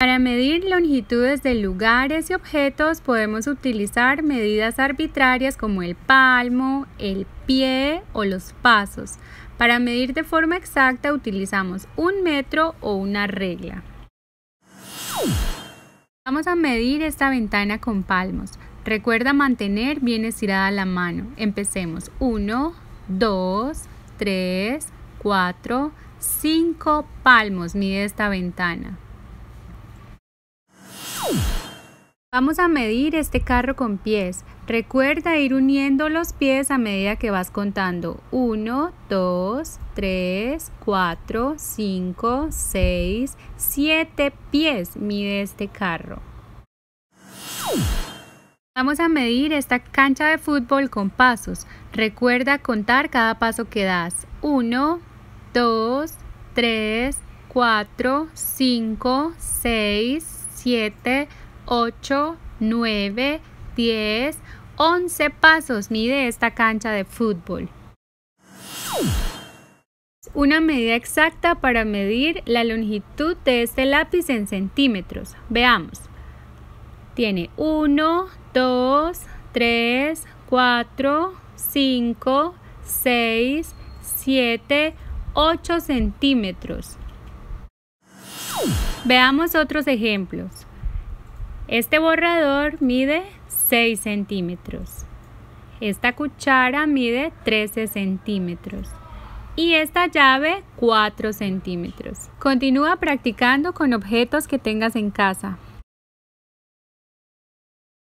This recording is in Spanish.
Para medir longitudes de lugares y objetos podemos utilizar medidas arbitrarias como el palmo, el pie o los pasos. Para medir de forma exacta utilizamos un metro o una regla. Vamos a medir esta ventana con palmos. Recuerda mantener bien estirada la mano. Empecemos. 1, 2, 3, 4, 5 palmos. Mide esta ventana. Vamos a medir este carro con pies. Recuerda ir uniendo los pies a medida que vas contando. 1, 2, 3, 4, 5, 6, 7 pies mide este carro. Vamos a medir esta cancha de fútbol con pasos. Recuerda contar cada paso que das. 1, 2, 3, 4, 5, 6, 7, 8, 9, 10, 11 pasos mide esta cancha de fútbol. Una medida exacta para medir la longitud de este lápiz en centímetros. Veamos. Tiene 1, 2, 3, 4, 5, 6, 7, 8 centímetros. Veamos otros ejemplos. Este borrador mide 6 centímetros. Esta cuchara mide 13 centímetros. Y esta llave 4 centímetros. Continúa practicando con objetos que tengas en casa.